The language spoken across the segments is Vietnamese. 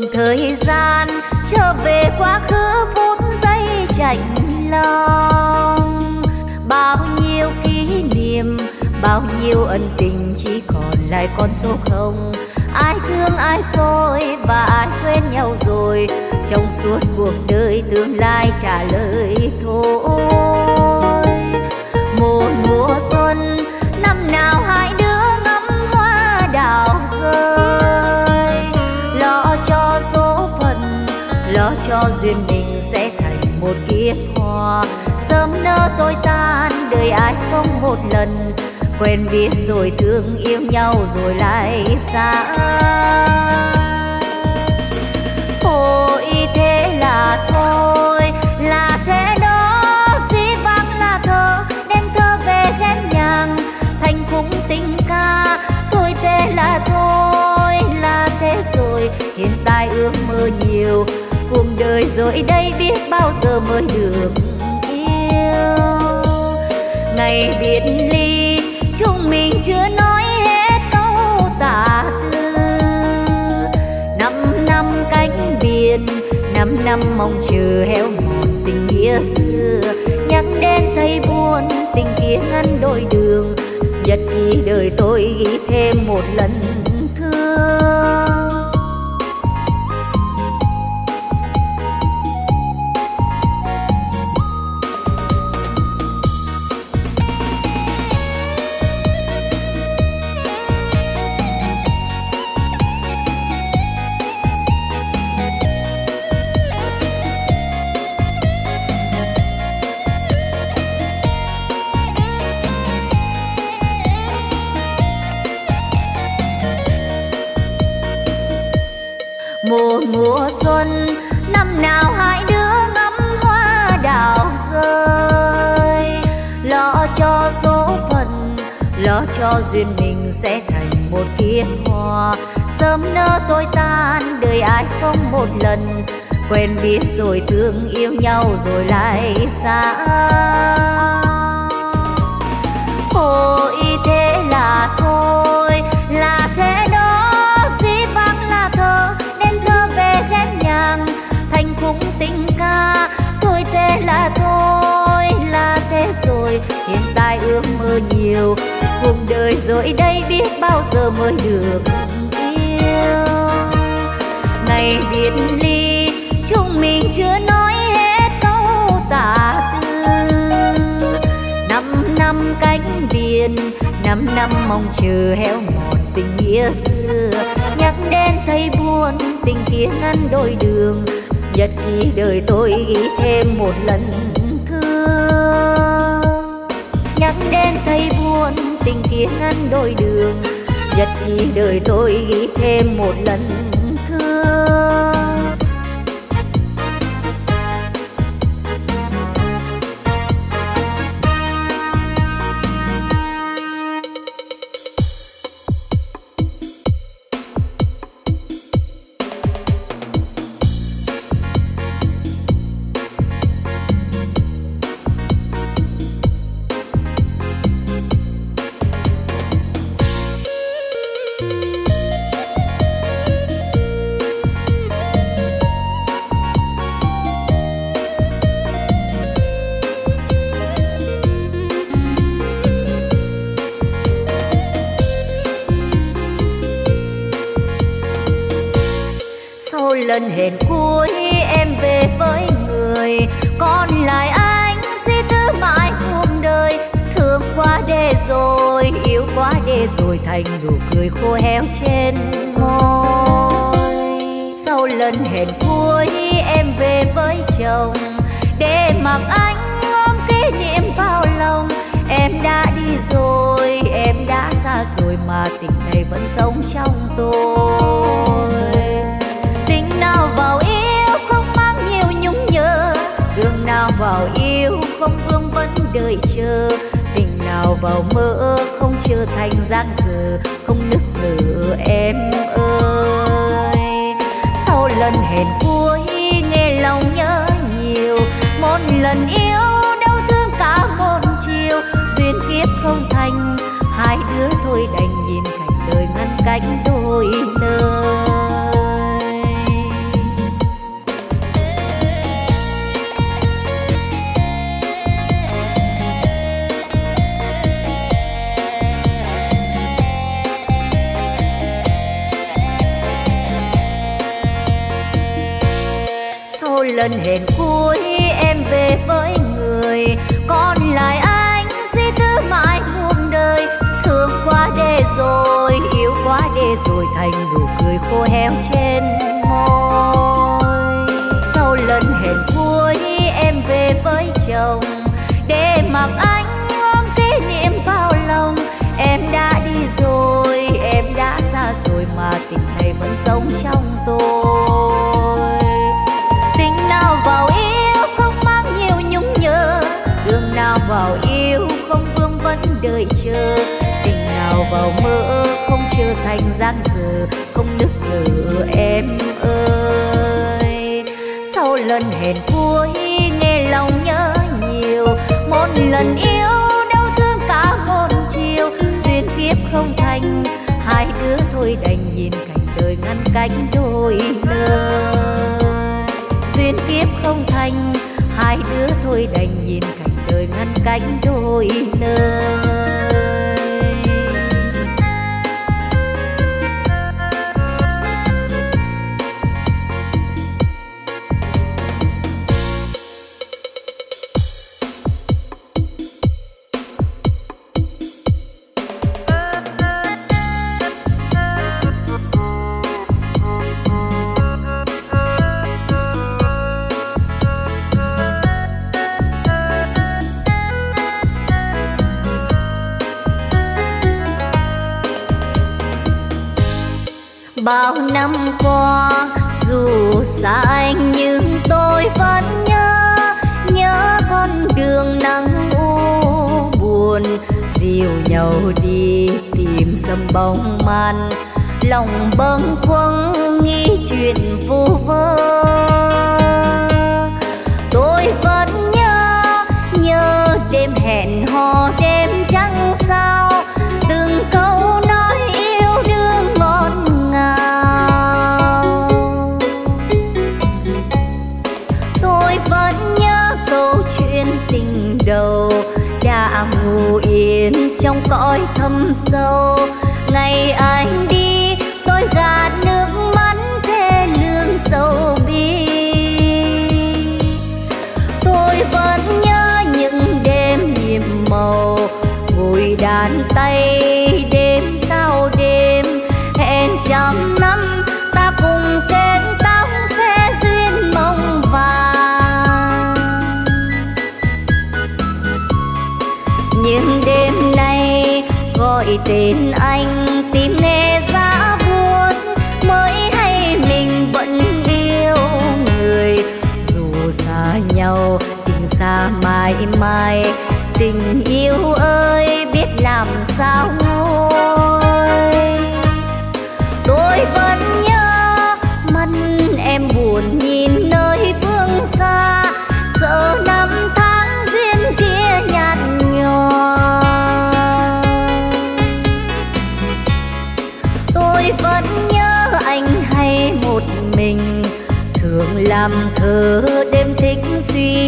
đường thời gian, trở về quá khứ phút giây chạnh lòng. Bao nhiêu kỷ niệm, bao nhiêu ân tình chỉ còn lại con số không. Ai thương ai rồi và ai quên nhau rồi, trong suốt cuộc đời tương lai trả lời thôi. Lo duyên mình sẽ thành một kiếp hoa. Sớm nỡ tôi tan, đời ai không một lần. Quen biết rồi thương yêu nhau rồi lại xa thôi thế là thôi, là thế đó. Dĩ vãng là thơ, đem thơ về thêm nhàng. Thành khung tình ca, thôi thế là thôi, là thế rồi. Hiện tại ước mơ nhiều đời rồi đây biết bao giờ mới được yêu. Ngày biệt ly, chúng mình chưa nói hết câu tả tư. Năm năm cánh biển năm năm mong chờ héo mòn tình nghĩa xưa. Nhắc đến thấy buồn, tình kia ngăn đôi đường. Nhật ký đời tôi ghi thêm một lần quen biết rồi thương yêu nhau rồi lại xa. Thôi thế là thôi, là thế đó. Dĩ vãng là thơ đem thơ về thêm nhàng. Thành khúc tình ca, thôi thế là thôi, là thế rồi. Hiện tại ước mơ nhiều, cuộc đời rồi đây biết bao giờ mới được yêu. Ngày biệt ly chưa nói hết câu tả tư năm năm cánh biển, năm năm mong chờ héo mòn tình nghĩa xưa. Nhắc đến thấy buồn, tình kia ngăn đôi đường. Nhật ký đời tôi ghi thêm một lần thương. Nhắc đến thấy buồn, tình kia ngăn đôi đường. Nhật ký đời tôi ghi thêm một lần cười khô héo trên môi. Sau lần hẹn cuối, em về với chồng. Để mặc anh ôm kỷ niệm vào lòng. Em đã đi rồi, em đã xa rồi mà tình này vẫn sống trong tôi. Tình nào vào yêu không mang nhiều nhung nhớ. Đường nào vào yêu không vương vấn đợi chờ. Tình nào vào mơ không trở thành giang dở không nức nở, em ơi. Sau lần hẹn cuối, nghe lòng nhớ nhiều. Một lần yêu, đau thương cả một chiều. Duyên kiếp không thành, hai đứa thôi đành nhìn cảnh đời ngăn cách đôi nơi. Lần hẹn cuối em về với người. Còn lại anh suy tư mãi muôn đời. Thương quá để rồi, yêu quá để rồi, thành nụ cười khô héo trên môi. Sau lần hẹn cuối em về với chồng, để mặc anh ôm kỷ niệm vào lòng. Em đã đi rồi, em đã xa rồi mà tình này vẫn sống trong tôi. Vấn đợi chờ. Tình nào vào mơ không trở thành giang dở, không nức nở em ơi. Sau lần hẹn cuối, nghe lòng nhớ nhiều. Một lần yêu đau thương cả một chiều. Duyên kiếp không thành, hai đứa thôi đành nhìn cảnh đời ngăn cách đôi nơi. Duyên kiếp không thành, hai đứa thôi đành nhìn ngàn cánh đôi nơi bóng màn lòng bâng khuâng nghĩ chuyện vu vơ.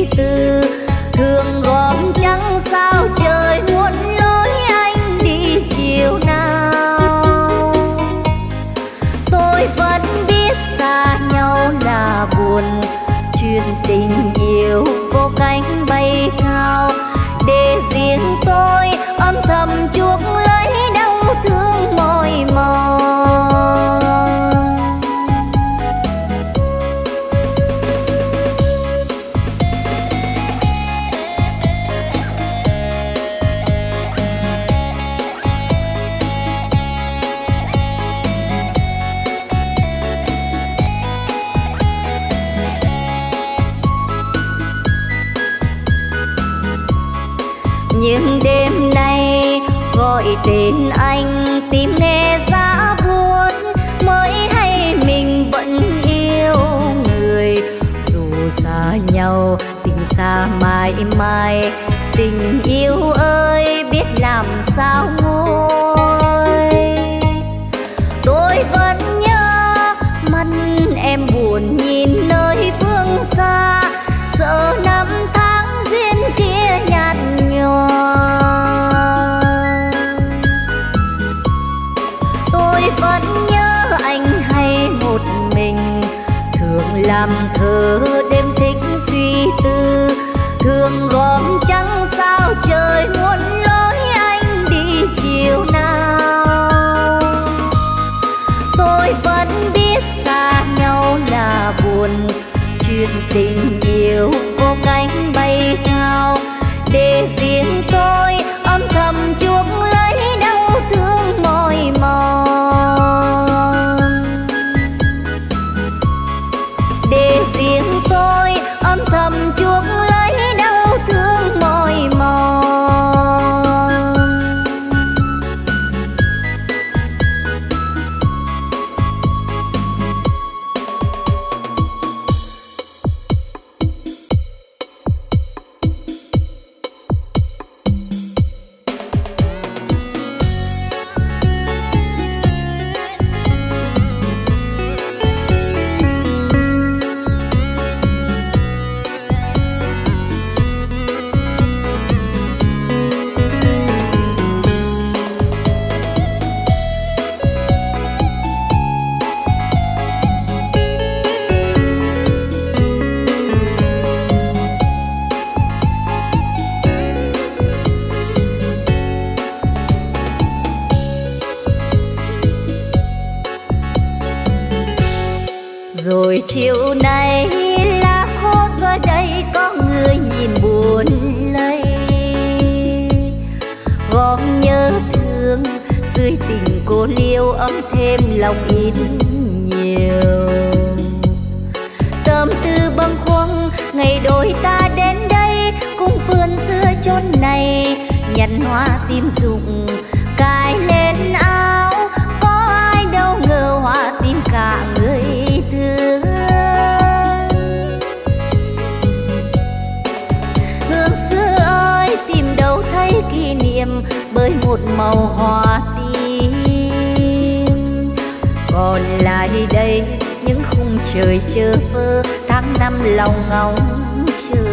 Suy rồi chiều nay lá khô giờ đây, có người nhìn buồn lây. Gom nhớ thương, dưới tình cô liêu, ấm thêm lòng ít nhiều. Tâm tư bâng khuâng, ngày đôi ta đến đây cùng vườn xưa chốn này, nhặt hoa tim rụng một màu hoa tim còn lại đây, những khung trời chờ vơ, tháng năm lòng ngóng chờ.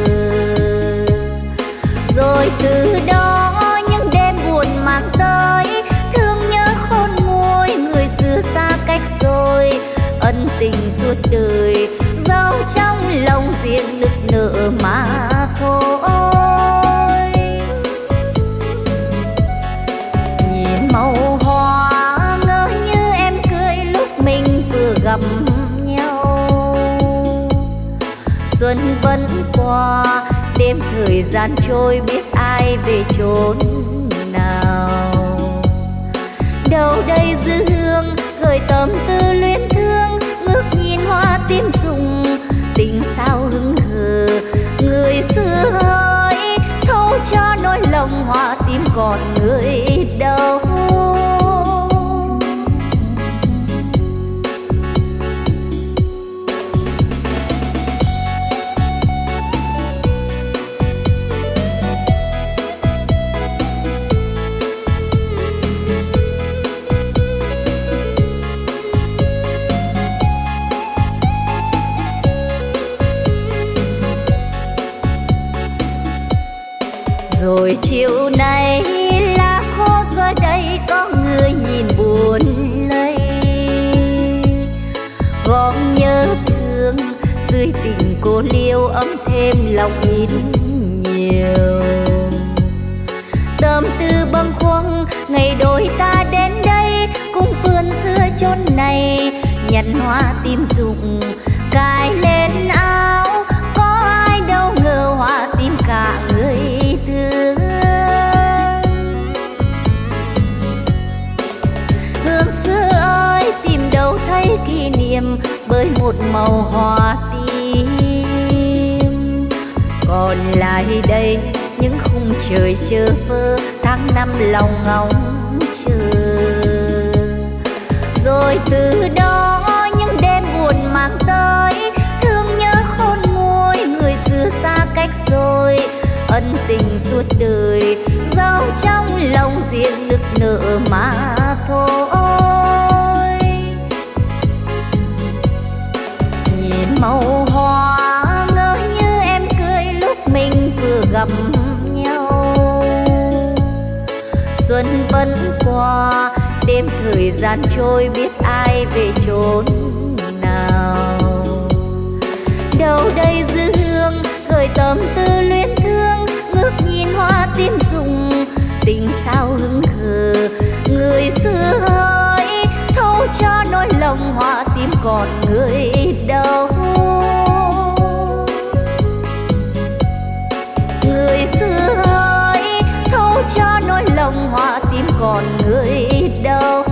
Rồi từ đó, những đêm buồn mang tới, thương nhớ khôn nguôi, người xưa xa cách rồi. Ân tình suốt đời giấu trong lòng riêng nức nở mà thôi. Qua đêm thời gian trôi biết ai về chốn nào. Đâu đây dư hương gợi tâm tư luyến thương, ngước nhìn hoa tim rụng tình sao hững hờ. Người xưa ơi, thấu cho nỗi lòng hoa tim còn người đâu. Rồi chiều nay lá khô rơi đây có người nhìn buồn lây gom nhớ thương, dưới tình cô liêu, ấm thêm lòng ít nhiều. Tâm tư bâng khuâng, ngày đôi ta đến đây cung vườn xưa chốn này, nhặt hoa tim rụng một màu hoa tim còn lại đây, những khung trời chờ vơ, tháng năm lòng ngóng chờ. Rồi từ đó, những đêm buồn mang tới, thương nhớ khôn nguôi, người xưa xa cách rồi. Ân tình suốt đời giấu trong lòng riêng nức nở mà thôi. Đêm thời gian trôi, biết ai về chốn nào. Đâu đây dư hương gợi tâm tư luyến thương, ngước nhìn hoa tim rụng tình sao hứng khờ người xưa ơi, thấu cho nỗi lòng hoa tim còn người đâu. Người xưa ơi cho nỗi lòng hoa tim còn người đâu.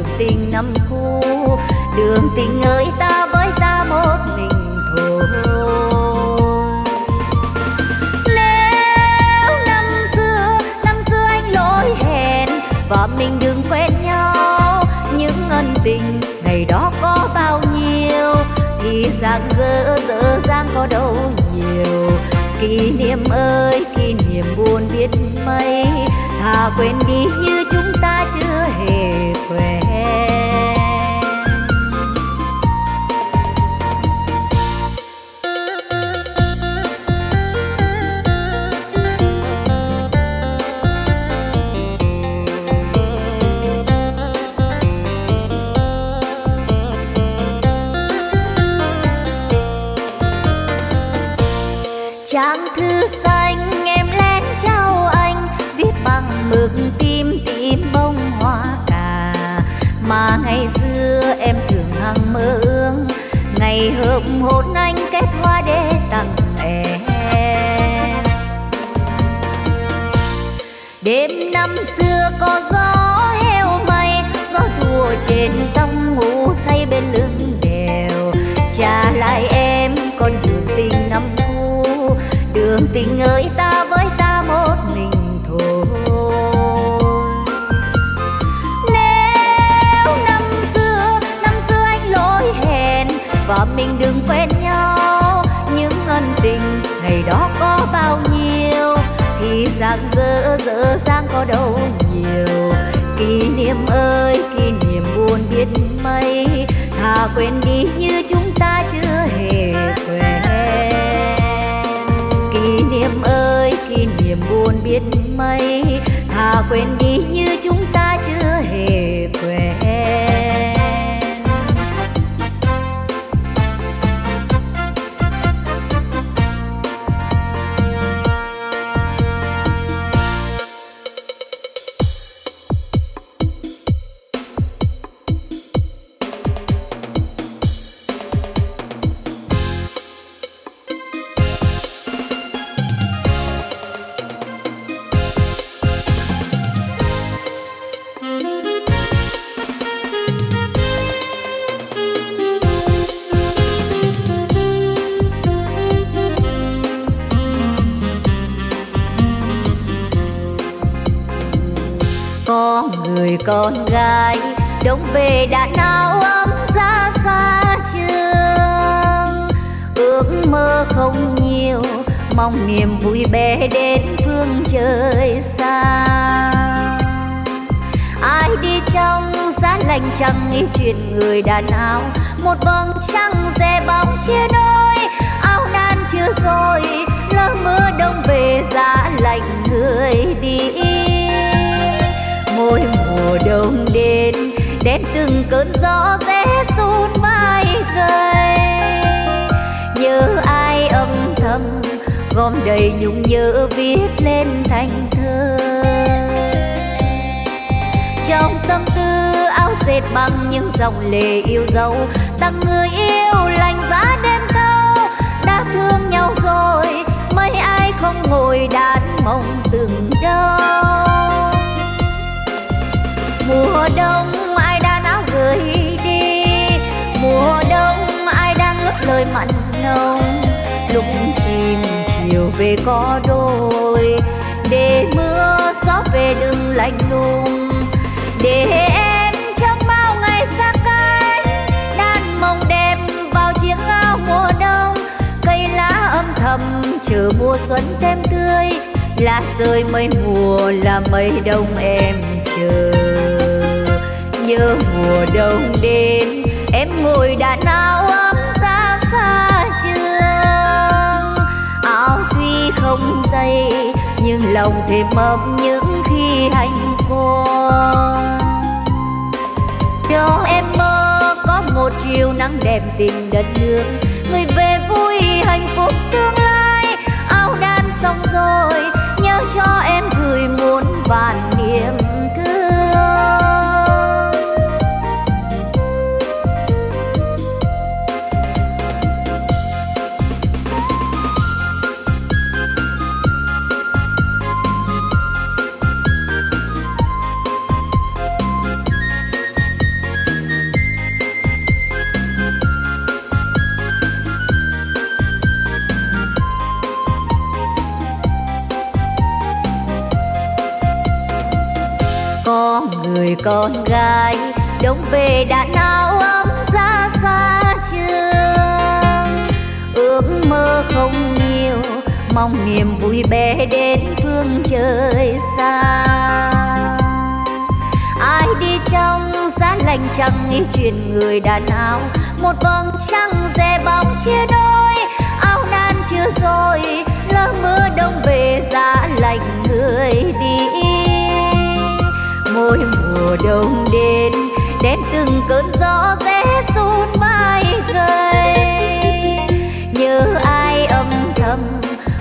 Đường tình năm cũ, đường tình ơi ta với ta một mình thôi nếu năm xưa năm xưa anh lỗi hẹn và mình đừng quen nhau, những ân tình ngày đó có bao nhiêu, thì giang dở dở dang có đâu nhiều. Kỷ niệm ơi, kỷ niệm buồn biết mấy thà quên đi như chúng ta chưa hề quen. Ơi ta với ta một mình thôi nếu năm xưa năm xưa anh lỗi hẹn và mình đừng quen nhau, những ân tình ngày đó có bao nhiêu, thì giang dở dở dang có đâu nhiều kỷ niệm ơi, kỷ niệm buồn biết mấy, thà quên đi như chúa. Niềm buồn biết mấy. Thà quên đi như chúng ta bè đến phương trời xa. Ai đi trong giá lạnh chẳng nghĩ chuyện người đàn áo một vầng trăng rẽ bóng chia đôi, áo nan chưa rồi, lỡ mưa đông về giá lạnh người đi. Mỗi mùa đông đến đến từng cơn gió rẽ run vai gom đầy nhung nhớ viết lên thành thơ. Trong tâm tư, áo dệt bằng những dòng lệ yêu dấu, tặng người yêu lành giá đêm thâu đã thương nhau rồi, mấy ai không ngồi đàn mong từng đâu mùa đông ai đã áo gửi đi, mùa đông ai đang ước lời mặn nồng. Lúc về có đôi. Để mưa gió về đừng lạnh lùng. Để em trong bao ngày xa cách. Đan mong đẹp vào chiếc áo mùa đông. Cây lá âm thầm chờ mùa xuân thêm tươi. Lá rơi mây mùa là mây đông em chờ. Nhớ mùa đông đến em ngồi đàn áo không dây, nhưng lòng thêm mập những khi hạnh con cho em mơ có một chiều nắng đẹp tình đất nước, người về vui hạnh phúc tương lai. Áo đan xong rồi, nhớ cho em gửi muôn vạn niềm người con gái đông về đã nao ấm ra xa trường. Ước mơ không nhiều, mong niềm vui bé đến phương trời xa. Ai đi trong giá lạnh chẳng nghĩ chuyện người đàn áo một vầng trăng rẽ bóng chia đôi. Áo nan chưa rồi, lỡ mưa đông về giá lạnh người đi. Môi mùa đông đến đến từng cơn gió rẽ sun vai gầy. Nhớ ai âm thầm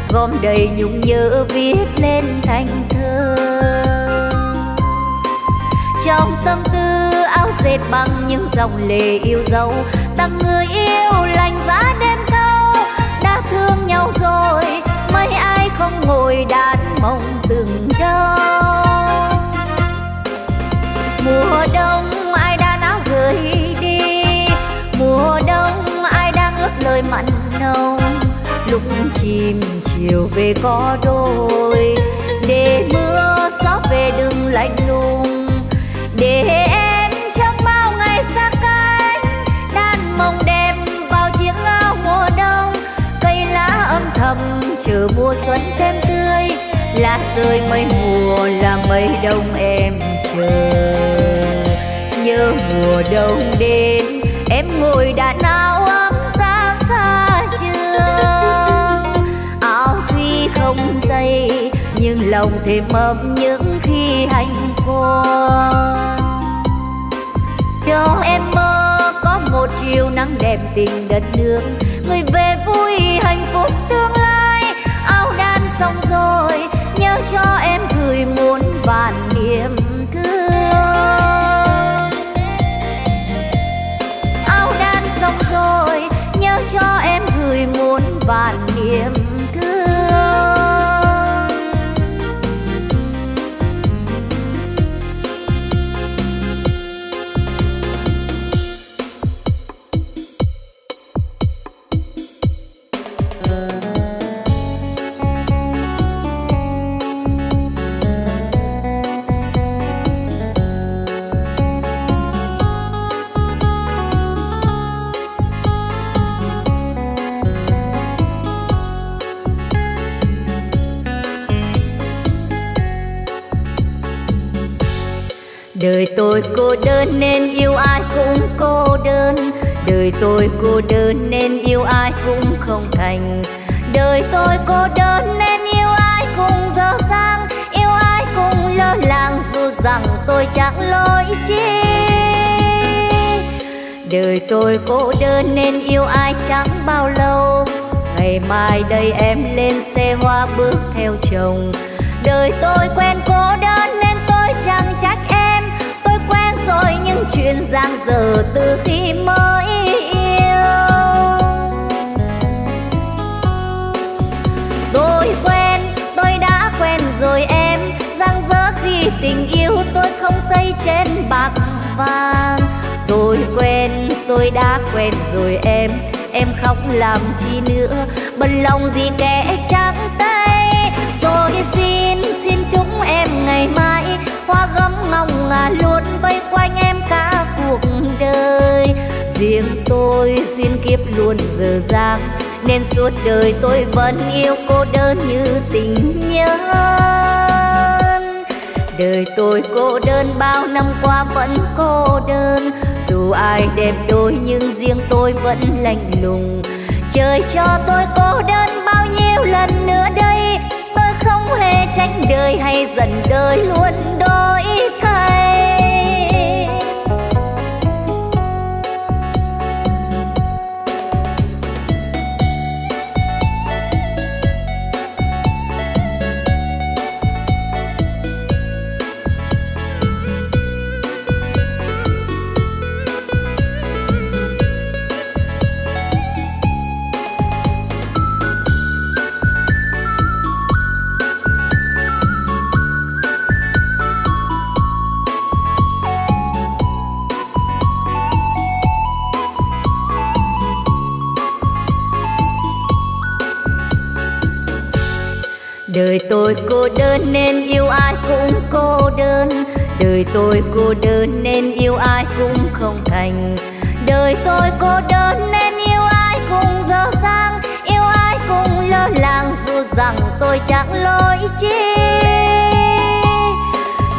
gom đầy nhung nhớ viết lên thành thơ. Trong tâm tư áo dệt bằng những dòng lệ yêu dấu, tặng người yêu lành giá đêm thâu đã thương nhau rồi, mấy ai không ngồi đàn mong từng đâu mùa đông ai đang áo gửi đi. Mùa đông ai đang ước lời mặn nồng. Lúc chim chiều về có đôi. Để mưa gió về đừng lạnh lùng. Để em trong bao ngày xa cách. Đan mong đem vào chiếc áo mùa đông. Cây lá âm thầm chờ mùa xuân thêm tươi. Lá rơi mây mùa là mây đông em chờ. Nhớ mùa đông đến, em ngồi đã áo ấm ra xa trường. Áo tuy không dày, nhưng lòng thêm ấm những khi hạnh phúc cho em mơ có một chiều nắng đẹp tình đất nước. Người về vui, hạnh phúc tương tôi cô đơn nên yêu ai cũng không thành. Đời tôi cô đơn nên yêu ai cũng dở dang. Yêu ai cũng lơ làng dù rằng tôi chẳng lỗi chi đời tôi cô đơn nên yêu ai chẳng bao lâu. Ngày mai đây em lên xe hoa bước theo chồng. Đời tôi quen cô đơn nên tôi chẳng trách em. Tôi quen rồi những chuyện giang dở từ khi mới tình yêu tôi không xây trên bạc vàng. Tôi quen, tôi đã quen rồi em. Em khóc làm chi nữa, bận lòng gì kẻ trắng tay. Tôi xin xin chúng em ngày mai, hoa gấm ngọc ngà luôn vây quanh em cả cuộc đời. Riêng tôi duyên kiếp luôn dở dang, nên suốt đời tôi vẫn yêu cô đơn như tình nhân đời tôi cô đơn, bao năm qua vẫn cô đơn dù ai đẹp đôi nhưng riêng tôi vẫn lạnh lùng trời cho tôi cô đơn bao nhiêu lần nữa đây, tôi không hề tránh đời hay dần đời luôn đó. Đời tôi cô đơn nên yêu ai cũng không thành. Đời tôi cô đơn nên yêu ai cũng dở dang. Yêu ai cũng lơ làng dù rằng tôi chẳng lỗi chi.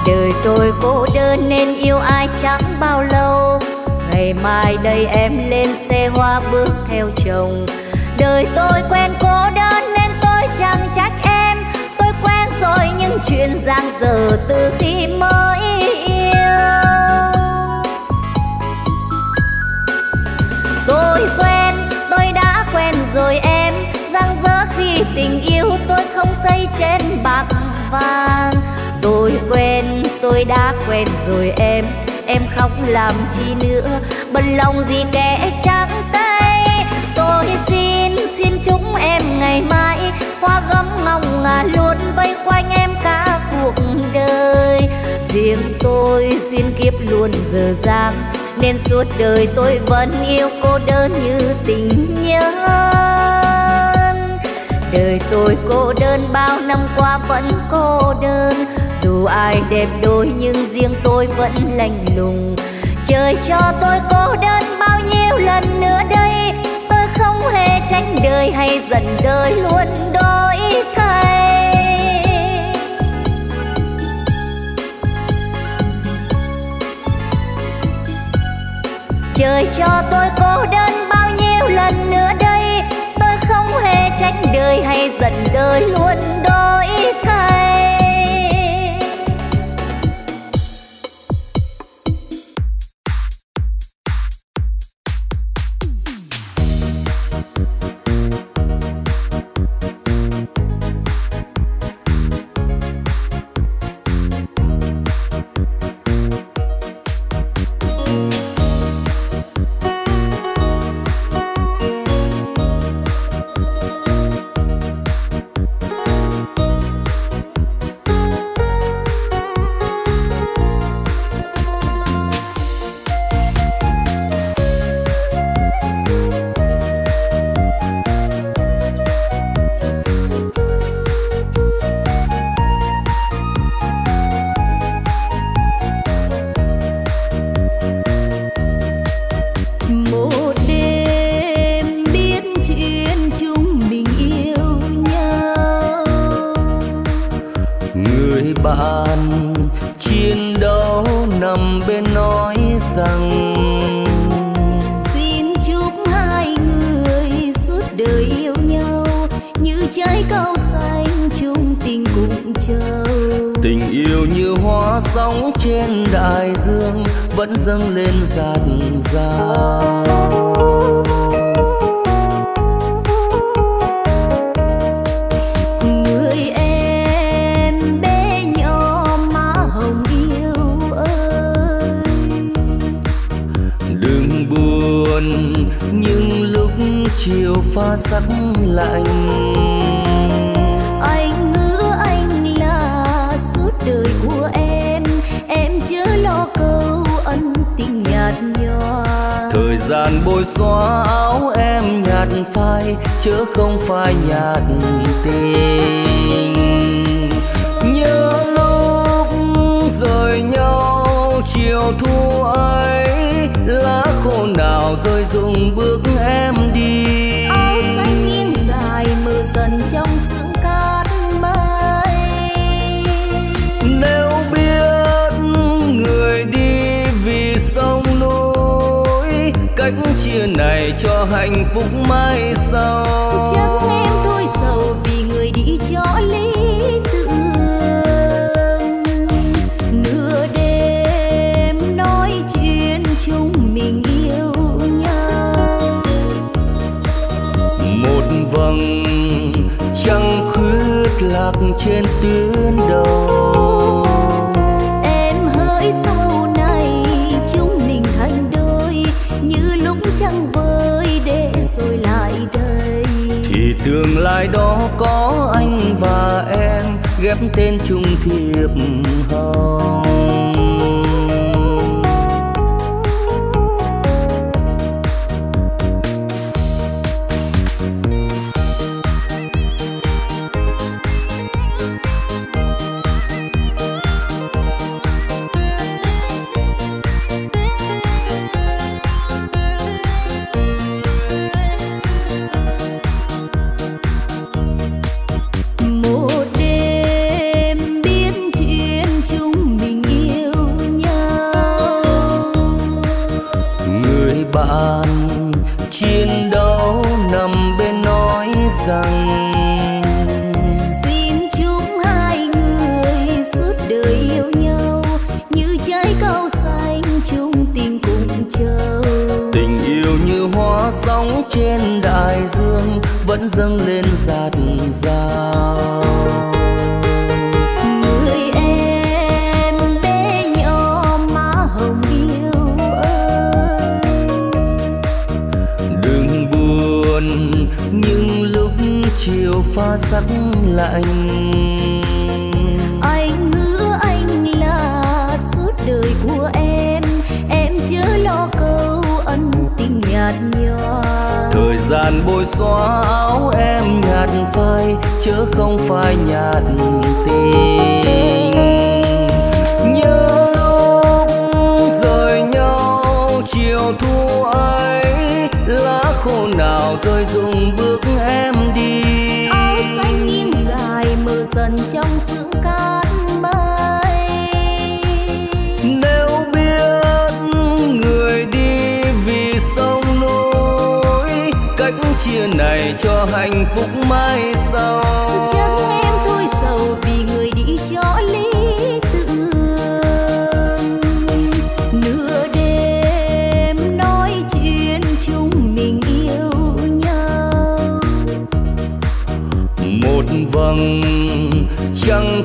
Đời tôi cô đơn nên yêu ai chẳng bao lâu. Ngày mai đây em lên xe hoa bước theo chồng. Đời tôi quen cô đơn nên tôi chẳng trách em quen rồi những chuyện giang dở từ khi mới yêu. Tôi quen, tôi đã quen rồi em. Giang dở khi tình yêu tôi không xây trên bạc vàng. Tôi quen, tôi đã quen rồi em. Em khóc làm chi nữa, bận lòng gì kẻ trắng tay. Tôi xin xin chúc em ngày mai hoa gấm ngọng ngà luôn vây quanh em cả cuộc đời. Riêng tôi duyên kiếp luôn dở dang, nên suốt đời tôi vẫn yêu cô đơn như tình nhân. Đời tôi cô đơn bao năm qua vẫn cô đơn, dù ai đẹp đôi nhưng riêng tôi vẫn lạnh lùng. Trời cho tôi cô đơn bao nhiêu lần nữa đây? Không hề tránh đời hay dần đời luôn đổi thay. Trời cho tôi cô đơn bao nhiêu lần nữa đây, tôi không hề tránh đời hay dần đời luôn đổi thay. rất lạnh. Anh hứa anh là suốt đời của em. Em chưa lo câu ân tình nhạt nhòa. Thời gian bôi xóa áo em nhạt phai chứ không phai nhạt tình. Nhớ lúc rời nhau chiều thu ấy lá khô nào rơi rụng bước em đi. chia này cho hạnh phúc mai sau. Cuộc em thôi giàu vì người đi cho lý tưởng. Nửa đêm nói chuyện chúng mình yêu nhau. Một vầng trăng khuyết lạc trên tuyến đầu. tương lai đó có anh và em ghép tên chung thiệp hồng. Chia này cho hạnh phúc mai sau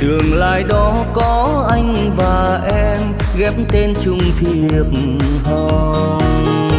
tương lai đó có anh và em ghép tên chung thiệp hồng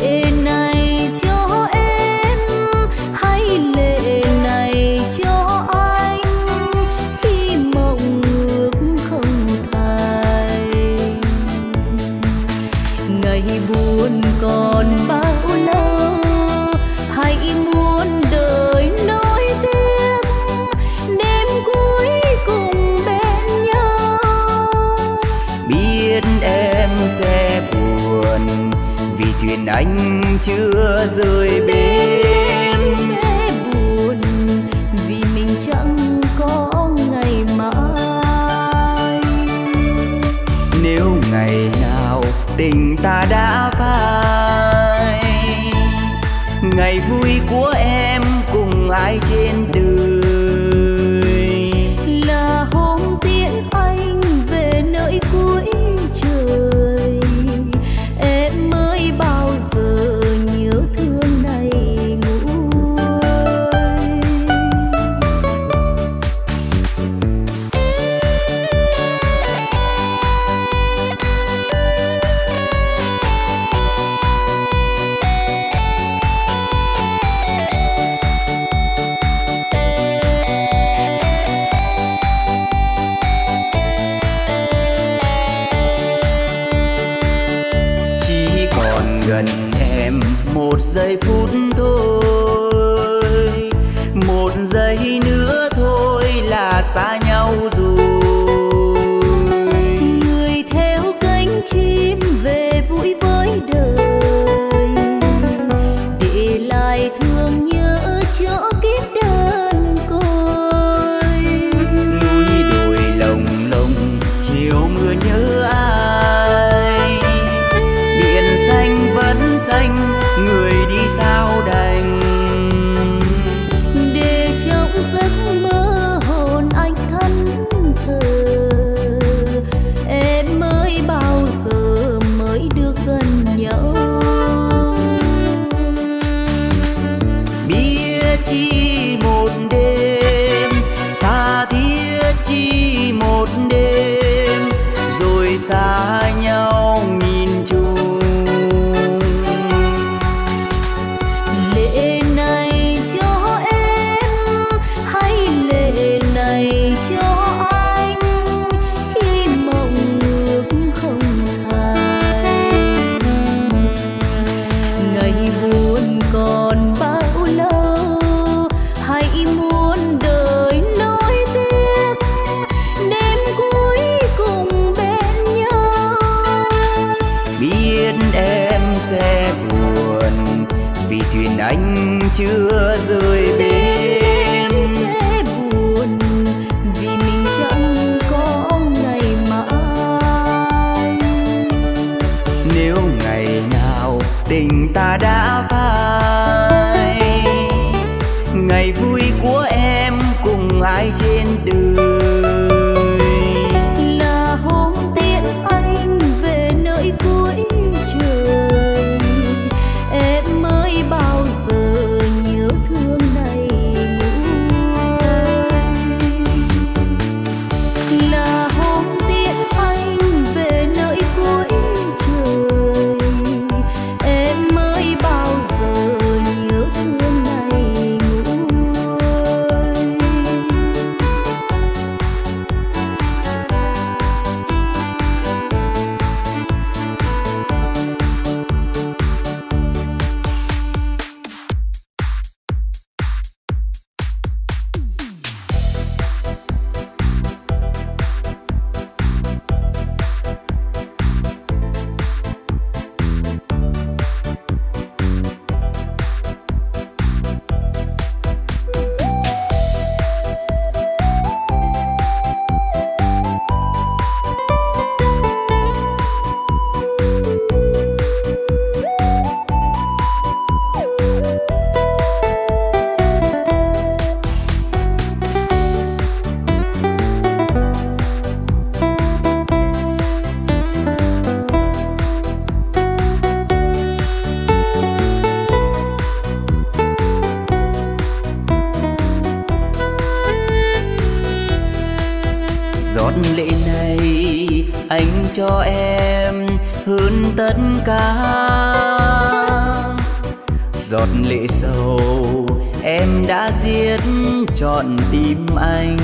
et chưa rời bên sẽ buồn vì mình chẳng có ngày mai. Nếu ngày nào tình ta đã còn tim anh.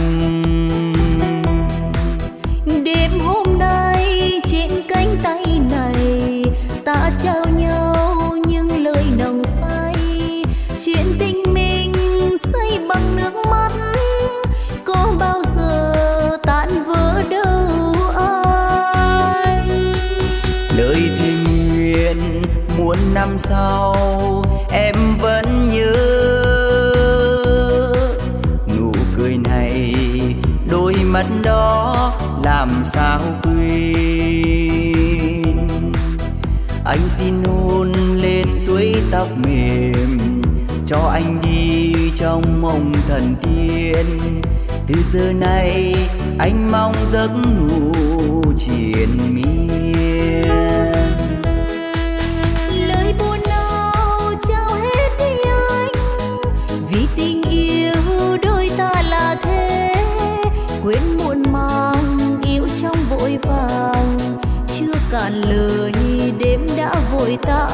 cạn lời đêm đã vội tan.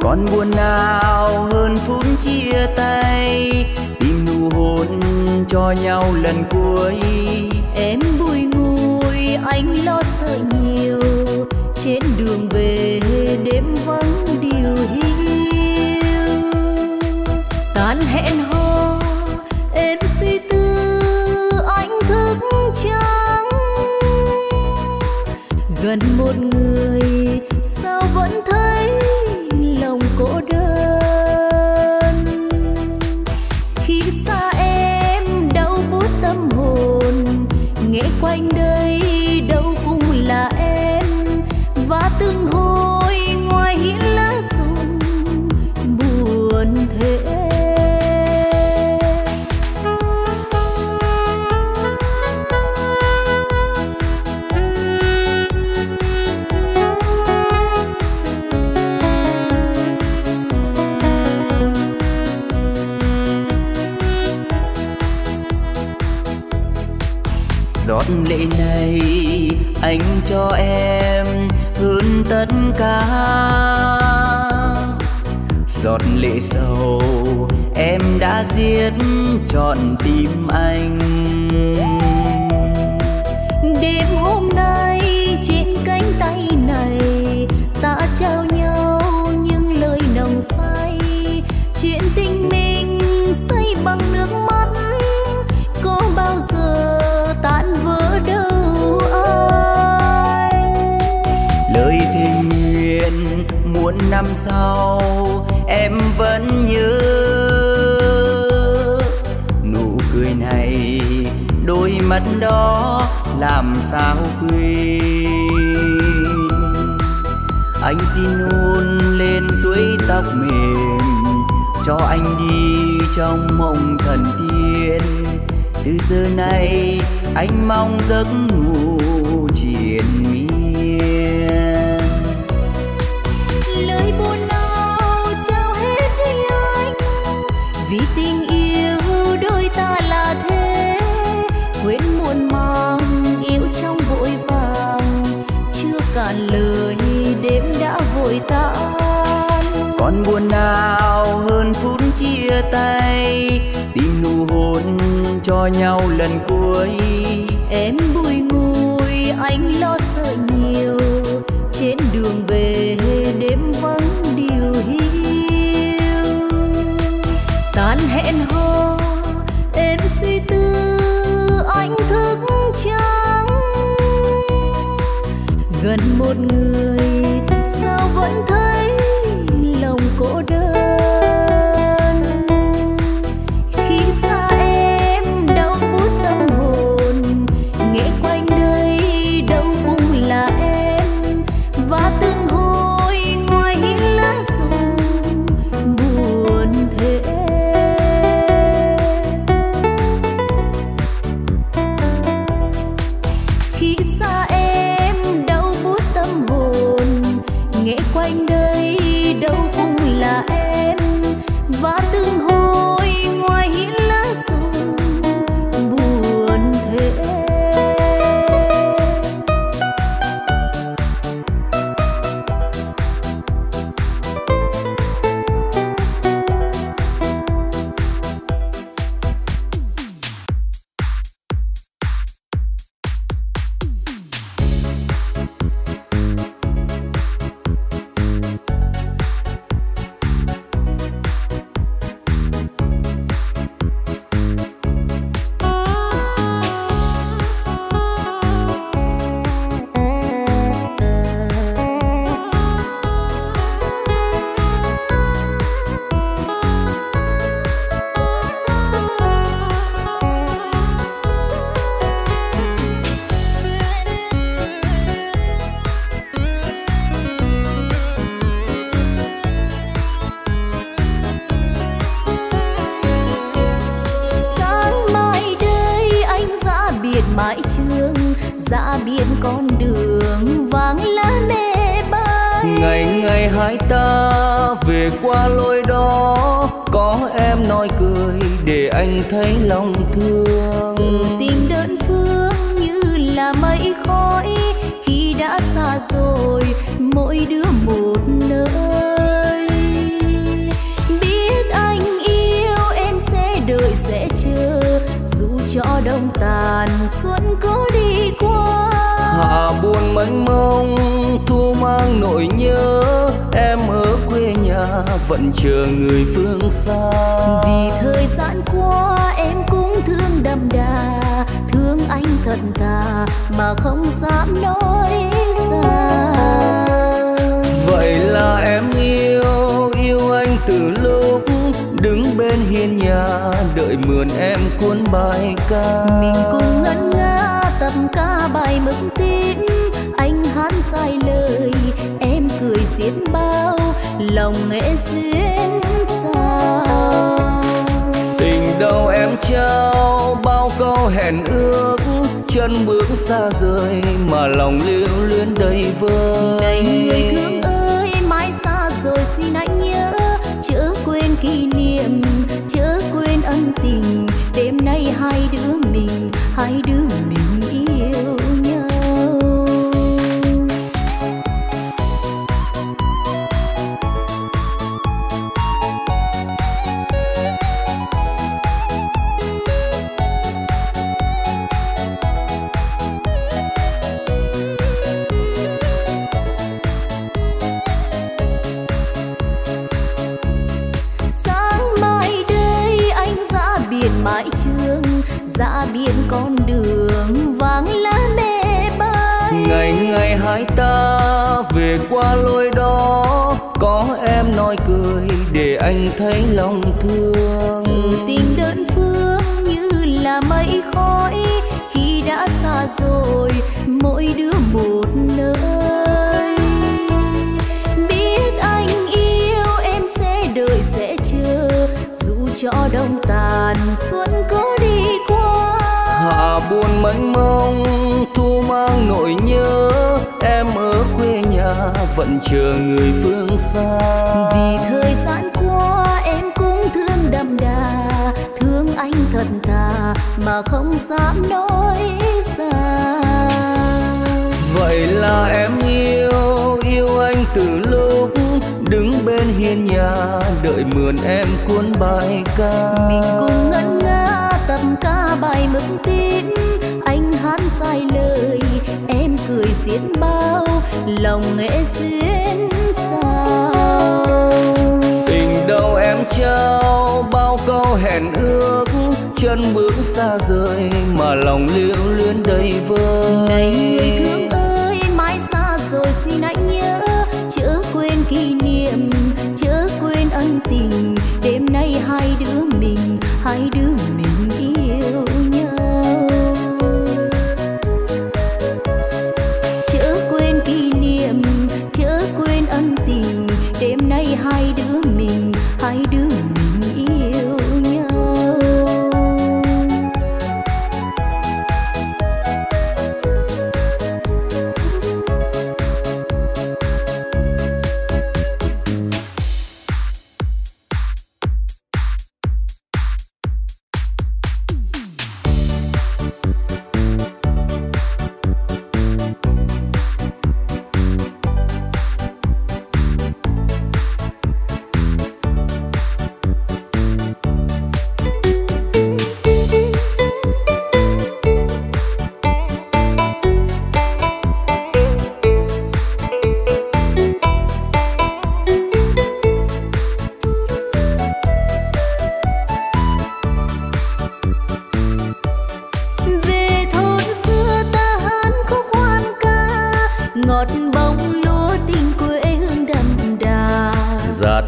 Còn buồn nào hơn phút chia tay tìm nụ hôn cho nhau lần cuối. Em bùi ngùi anh lo sợ nhiều. Trên đường về đêm vắng điều hiu. Tan hẹn hò cần một người xa giọt lệ sầu em đã giết trọn tim anh. năm sau, em vẫn nhớ. Nụ cười này đôi mắt đó làm sao quên? Anh xin hôn lên suối tóc mềm, cho anh đi trong mộng thần tiên. Từ giờ này anh mong giấc ngủ còn buồn nào hơn phút chia tay. Tìm nụ hôn cho nhau lần cuối. Em vui ngồi, anh lo sợ.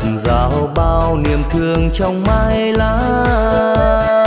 Giạt rào bao niềm thương trong mai lá.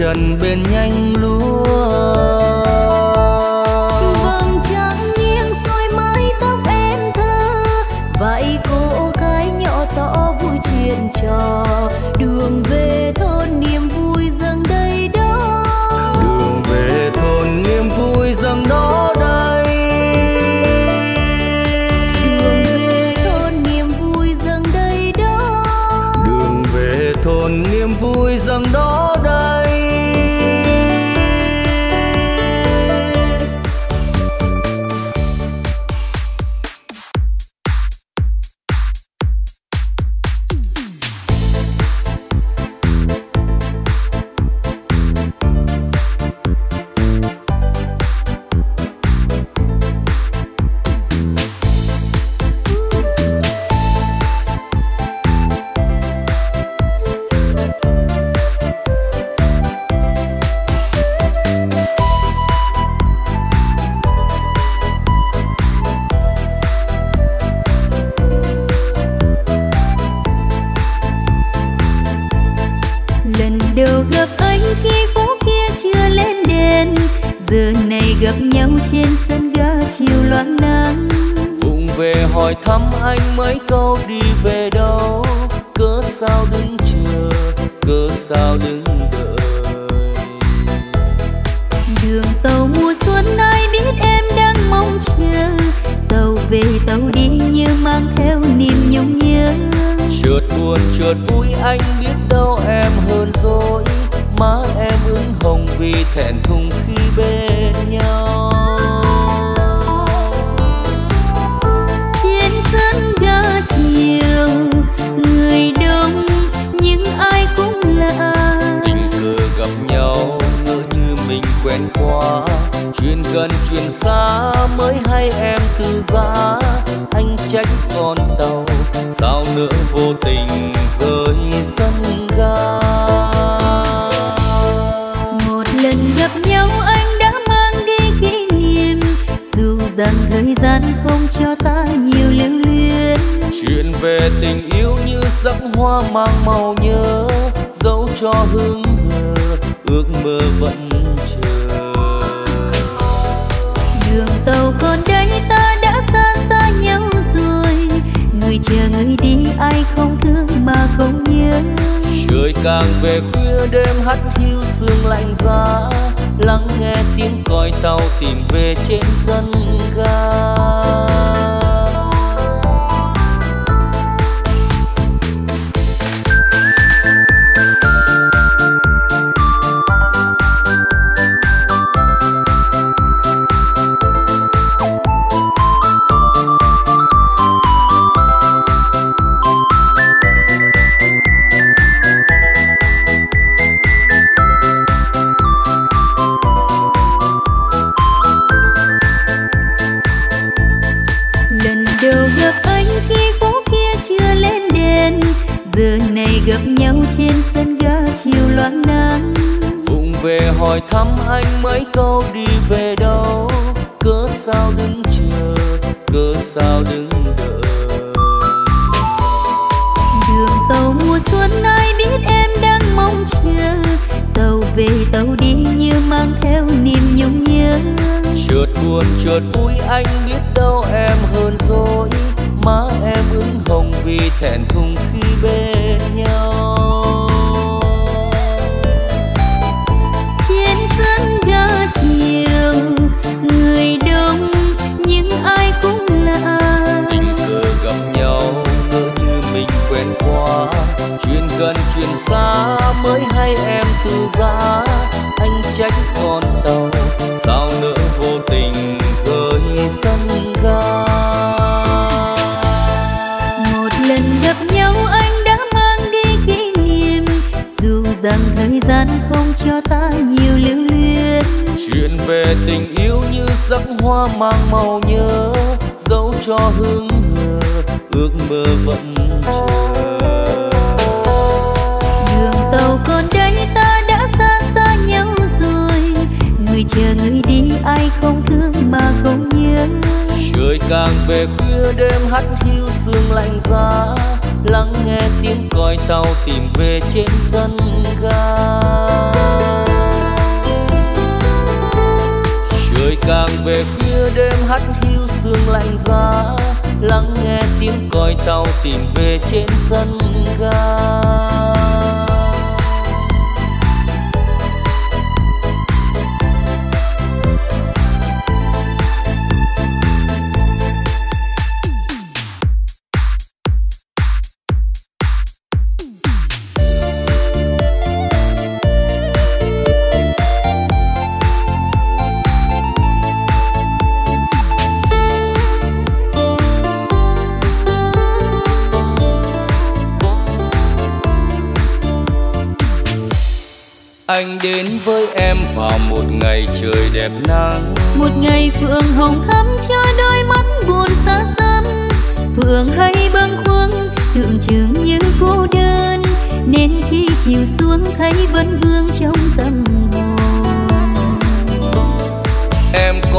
Trần bên nhanh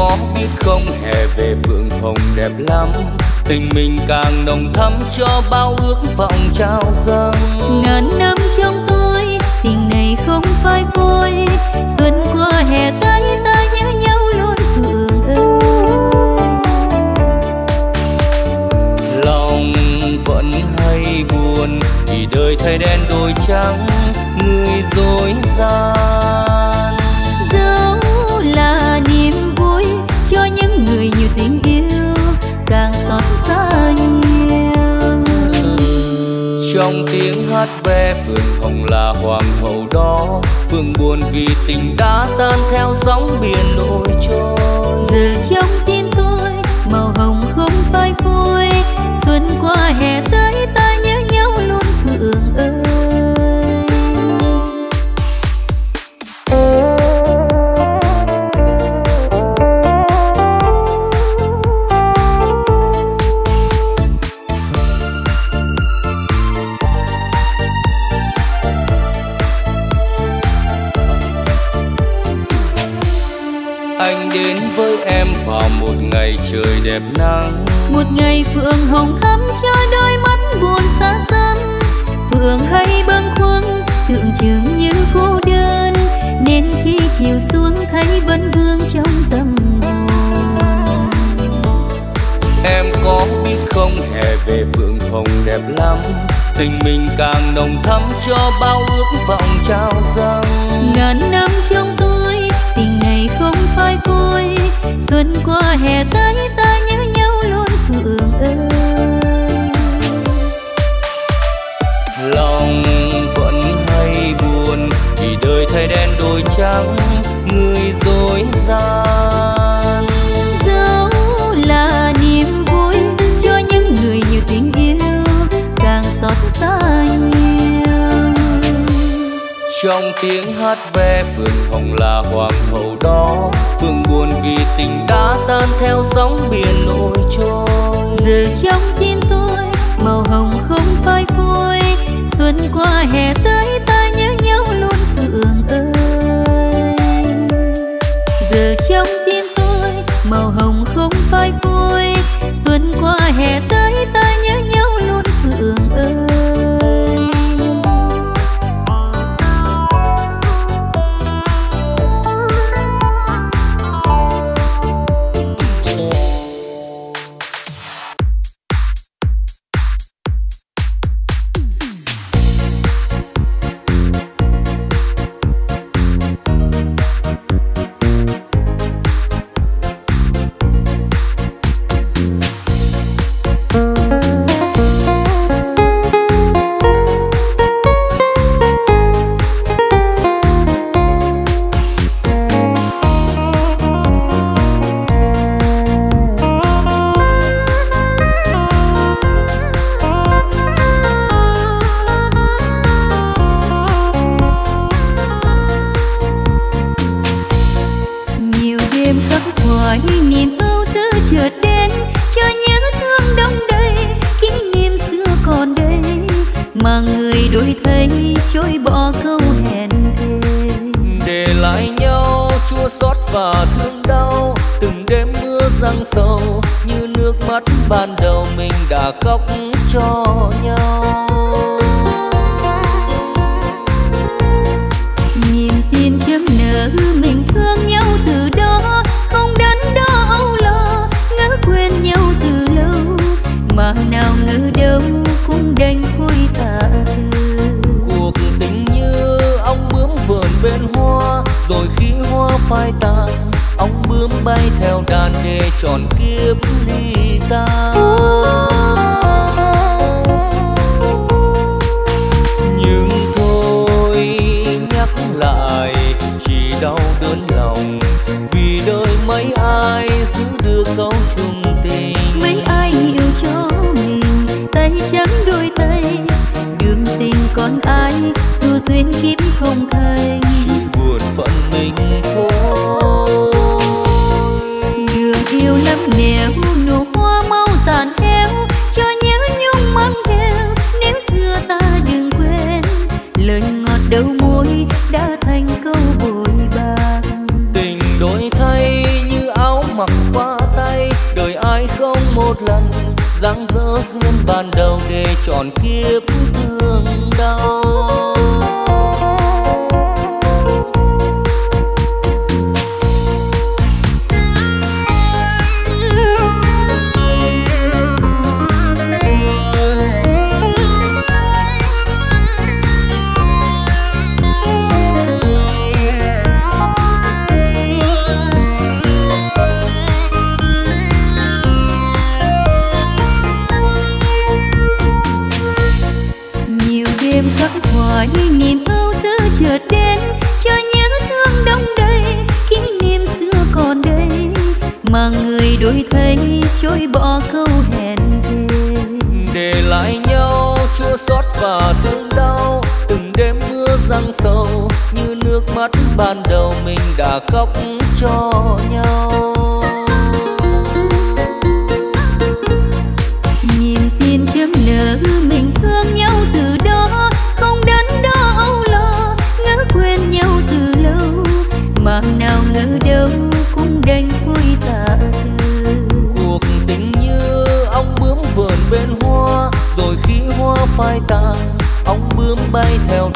có biết không hè về phượng hồng đẹp lắm. Tình mình càng nồng thắm cho bao ước vọng trao dâng. Ngàn năm trong tôi tình này không phai phôi. Xuân qua hè tới ta nhớ nhau luôn phượng ơi lòng vẫn hay buồn vì đời thay đen đổi trắng người dối gian hát ve phượng hồng là hoàng hậu đó. Phượng buồn vì tình đã tan theo sóng biển nổi trôi. Giờ trong tim tôi trời đẹp nắng. Một ngày phượng hồng thắm cho đôi mắt buồn xa xăm. Phượng hay bâng khuâng tượng trưng như cô đơn. Nên khi chiều xuống thấy vẫn vương trong tâm hồn. Em có biết không hè về phượng hồng đẹp lắm. Tình mình càng nồng thắm cho bao ước vọng trao dâng. Ngàn xuân qua hè tới ta nhớ nhau luôn phượng ơi lòng vẫn hay buồn vì đời thay đen đổi trắng người dối gian. Dẫu là niềm vui cho những người nhiều tình yêu càng xót xa nhiều. Trong tiếng hát ve phượng hồng là hoàng hậu đó Phương buồn vì tình đã tan theo sóng biển nổi trôi giờ trong tim tôi, màu hồng không phai phôi, xuân qua hè tới.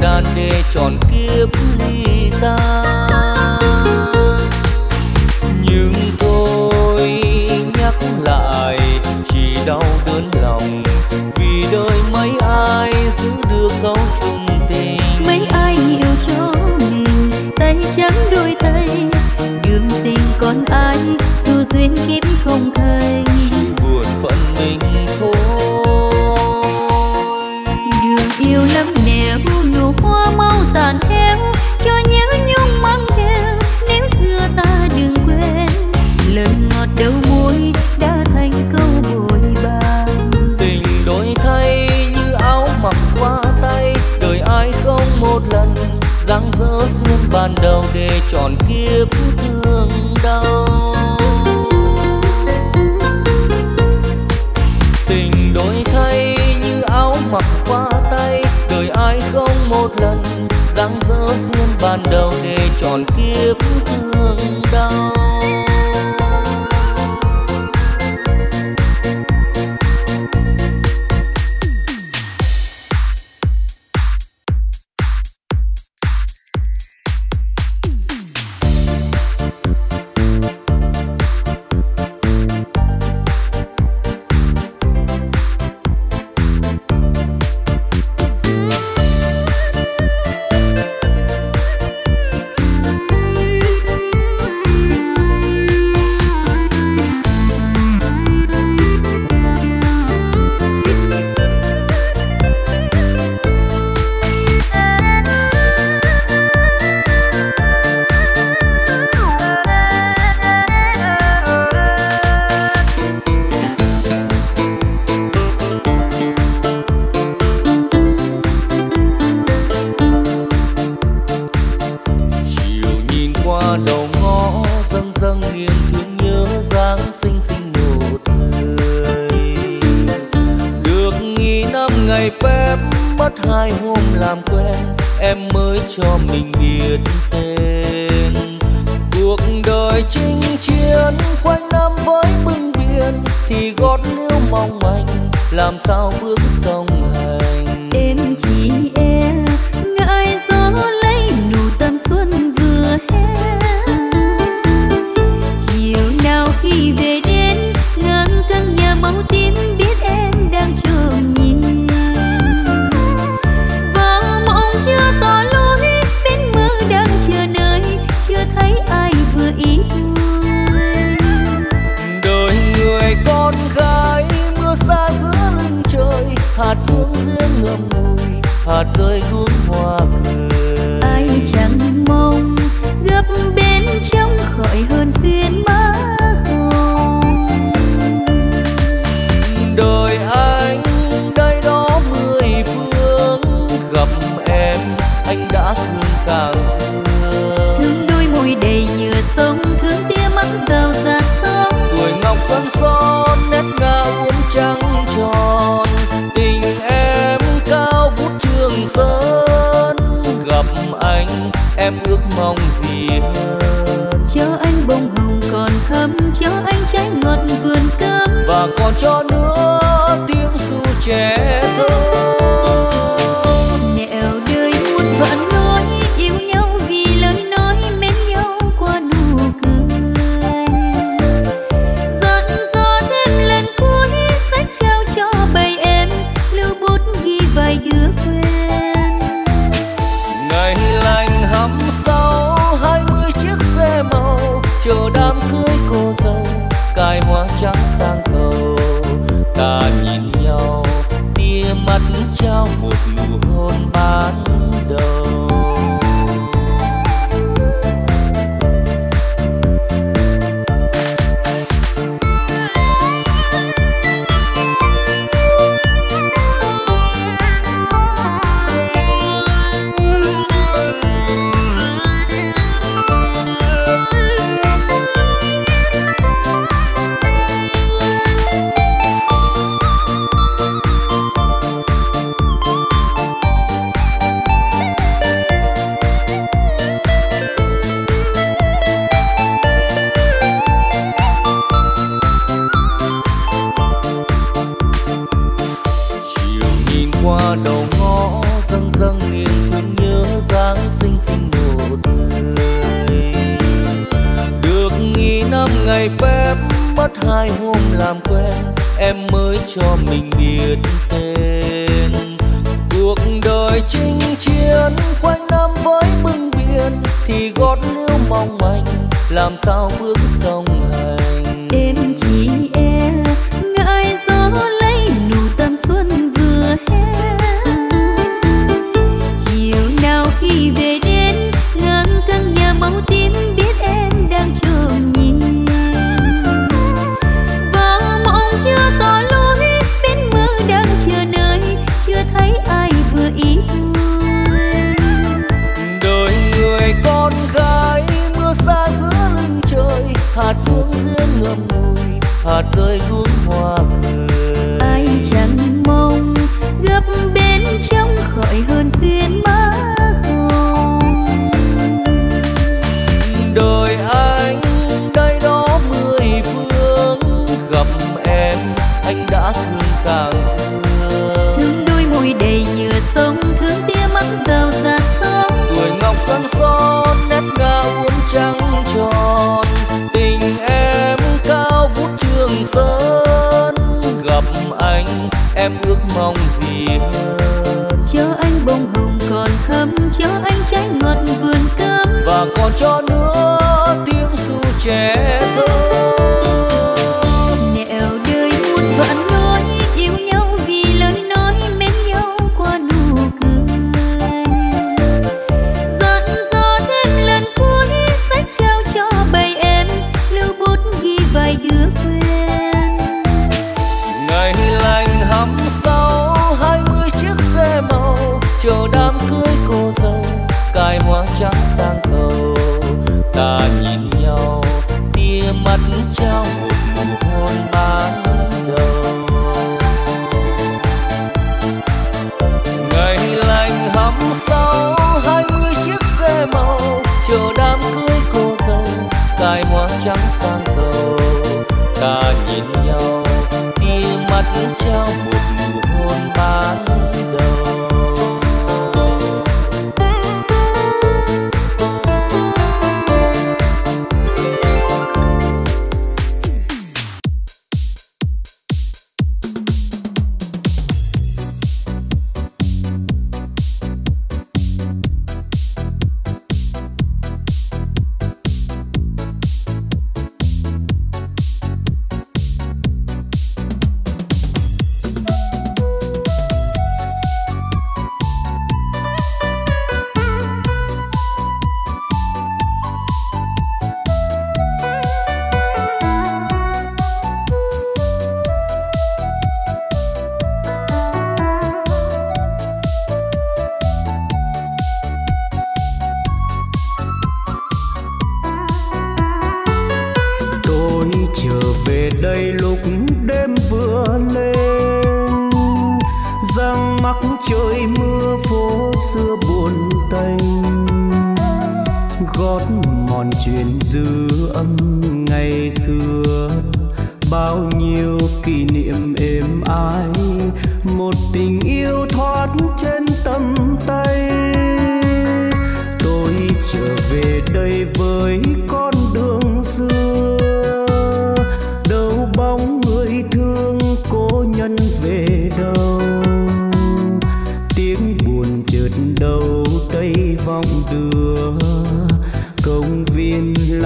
Đàn để tròn kiếp ly ta. ban đầu để tròn kiếp hạt xuống riêng ngậm ngùi hạt rơi xuống hoa cười. Ai chẳng mong gấp bên trong khỏi hơn duyên em ước mong gì hơn? Cho anh bông hồng còn thấm cho anh trái ngọt vườn cấm và còn cho nữa tiếng ru trẻ. Còn cho nữa tiếng su trẻ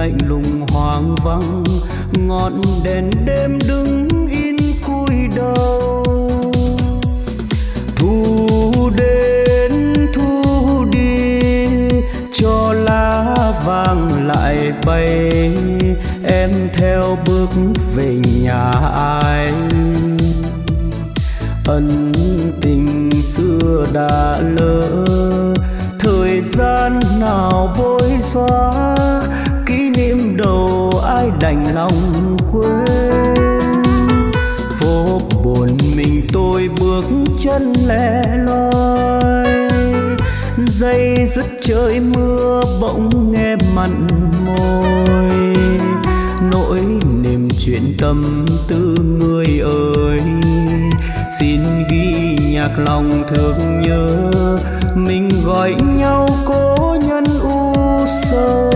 lạnh lùng hoang vắng, ngọn đèn đêm đứng in cúi đầu. Thu đến, thu đi, cho lá vàng lại bay. Em theo bước về nhà anh. Ân tình xưa đã lỡ, thời gian nào bối xóa đâu ai đành lòng quên. Phố buồn mình tôi bước chân lẻ loi. Dây dứt trời mưa bỗng nghe mặn môi. Nỗi niềm chuyện tâm tư người ơi. Xin ghi nhạc lòng thương nhớ. Mình gọi nhau cố nhân u sầu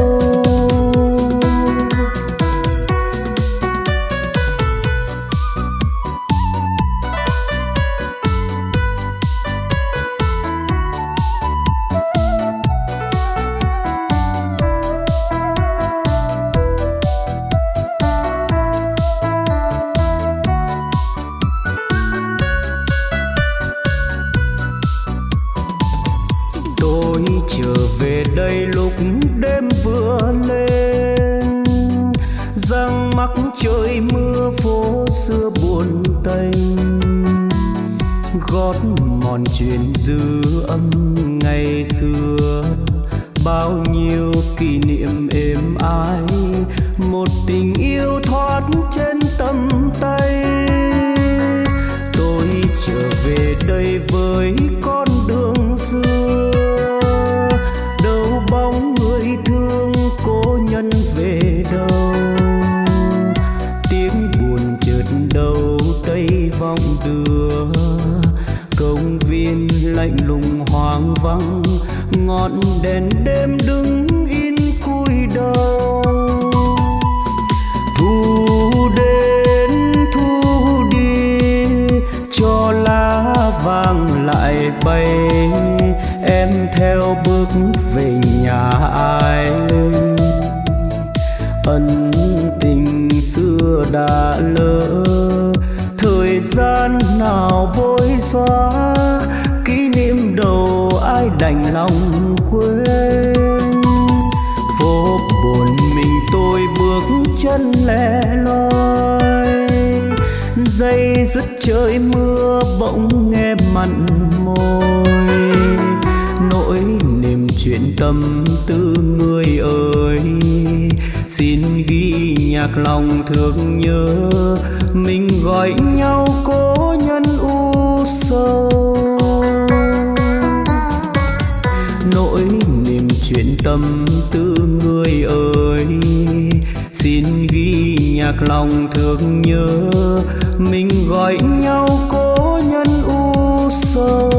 nhau cố nhân u sâu nỗi niềm chuyện tâm tư người ơi, xin ghi nhạc lòng thương nhớ. Mình gọi nhau cố nhân u sâu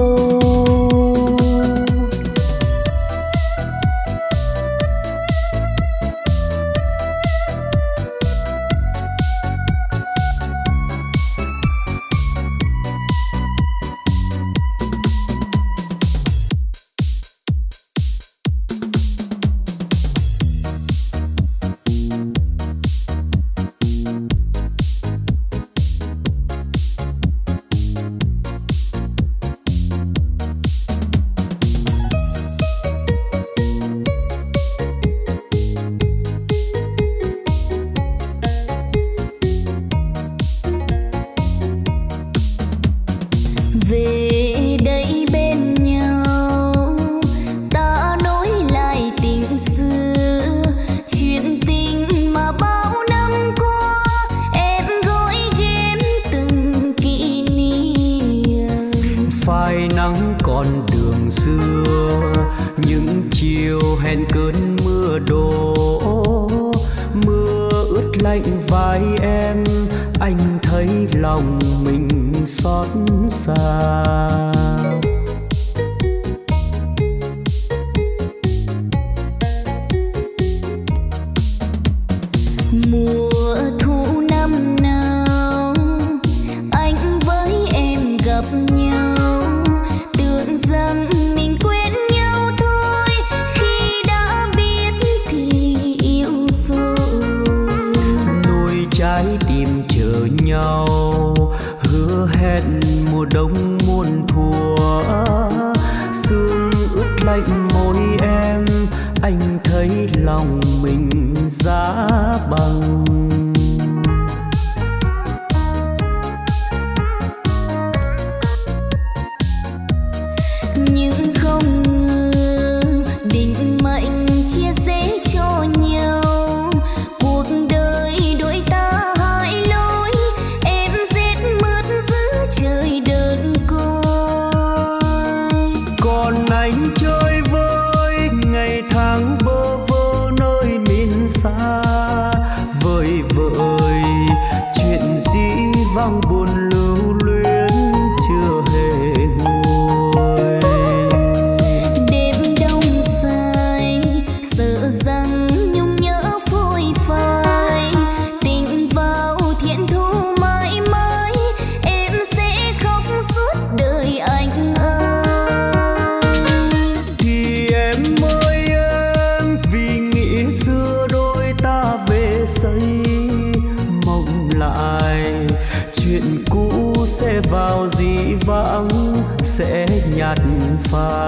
mar.